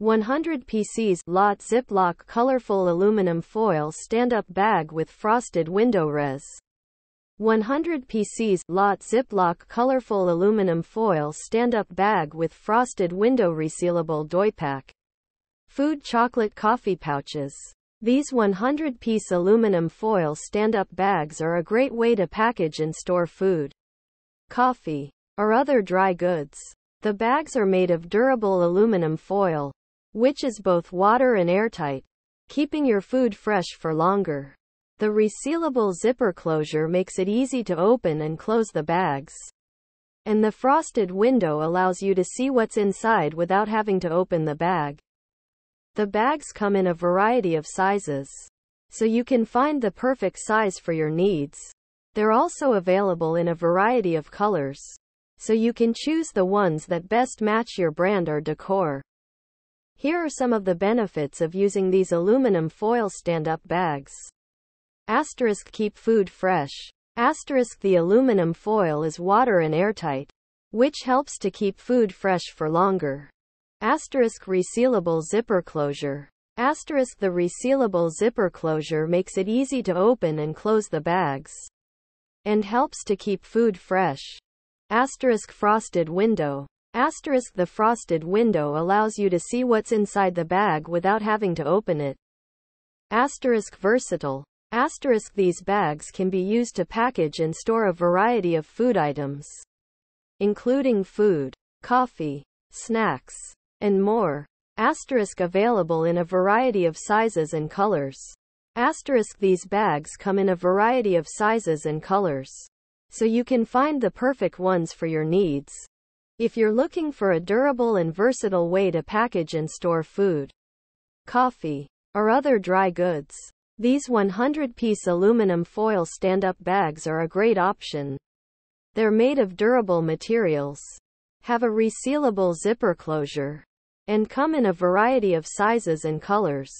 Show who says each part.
Speaker 1: 100 PCs lot Ziploc colorful aluminum foil stand-up bag with frosted window res. 100 PCs lot Ziploc colorful aluminum foil stand-up bag with frosted window resealable doypack. Food chocolate coffee pouches. These 100-piece aluminum foil stand-up bags are a great way to package and store food, coffee, or other dry goods. The bags are made of durable aluminum foil, which is both water and airtight, keeping your food fresh for longer. The resealable zipper closure makes it easy to open and close the bags. And the frosted window allows you to see what's inside without having to open the bag. The bags come in a variety of sizes, so you can find the perfect size for your needs. They're also available in a variety of colors, so you can choose the ones that best match your brand or decor. Here are some of the benefits of using these aluminum foil stand-up bags. Asterisk keep food fresh. Asterisk the aluminum foil is water and airtight, which helps to keep food fresh for longer. Asterisk resealable zipper closure. Asterisk the resealable zipper closure makes it easy to open and close the bags and helps to keep food fresh. Asterisk frosted window. Asterisk the frosted window allows you to see what's inside the bag without having to open it. Asterisk versatile. Asterisk these bags can be used to package and store a variety of food items, including food, coffee, snacks, and more. Asterisk available in a variety of sizes and colors. Asterisk these bags come in a variety of sizes and colors, so you can find the perfect ones for your needs. If you're looking for a durable and versatile way to package and store food, coffee, or other dry goods, these 100-piece aluminum foil stand-up bags are a great option. They're made of durable materials, have a resealable zipper closure, and come in a variety of sizes and colors.